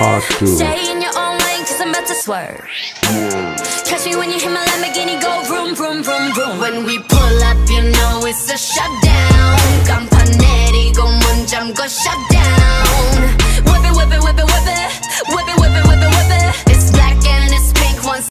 Stay in your own lane, cause I'm about to swerve. Catch me when you hit my Lamborghini, go vroom, vroom, vroom, vroom. When we pull up, you know it's a shutdown. 깜판 내리고 문 shutdown.